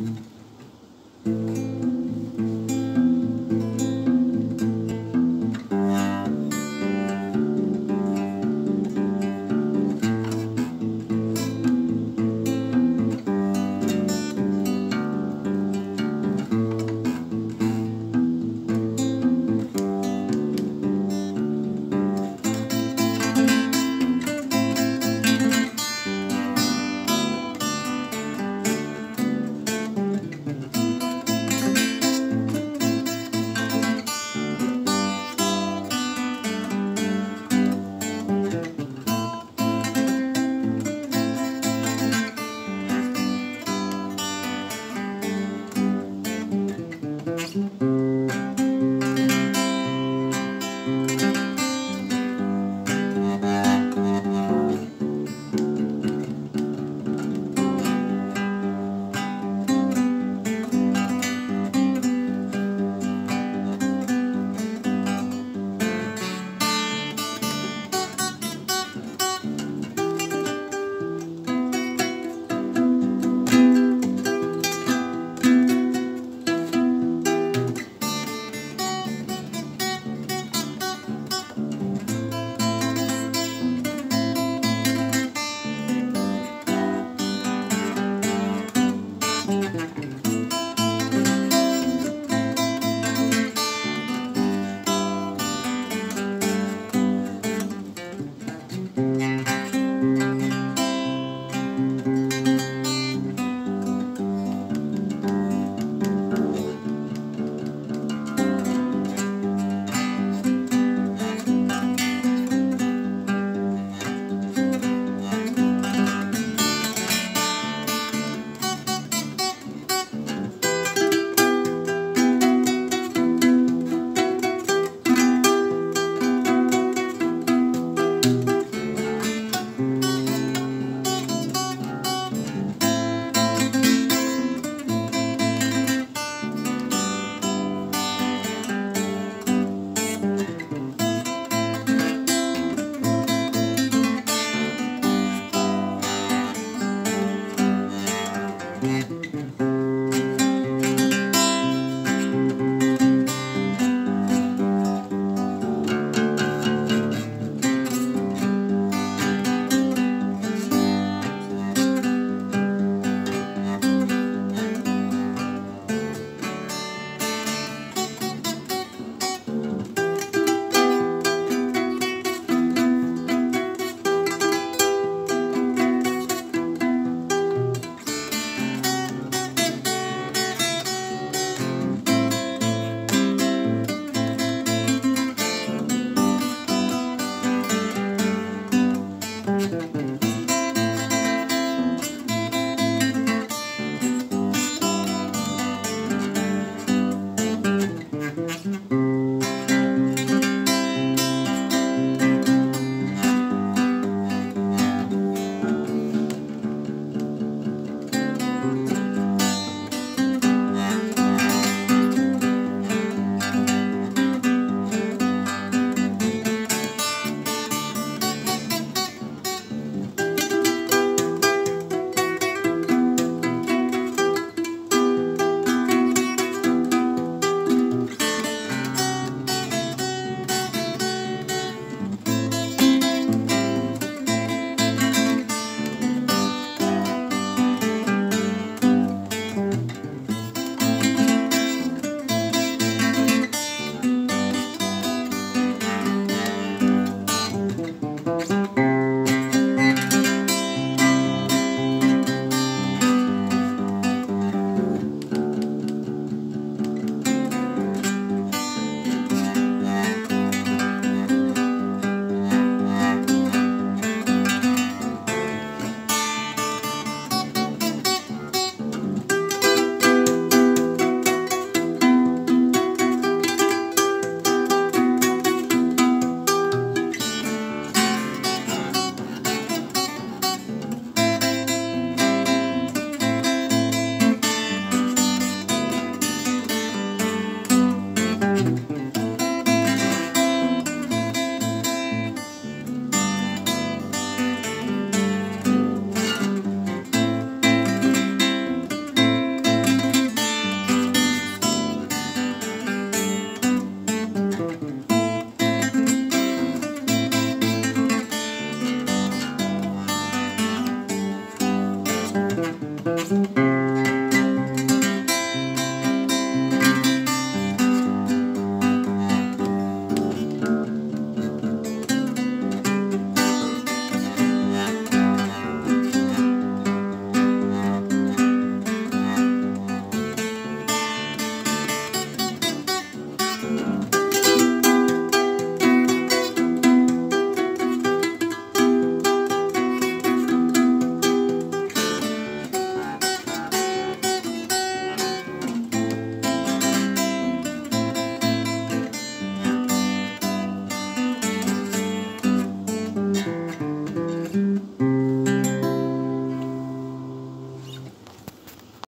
Música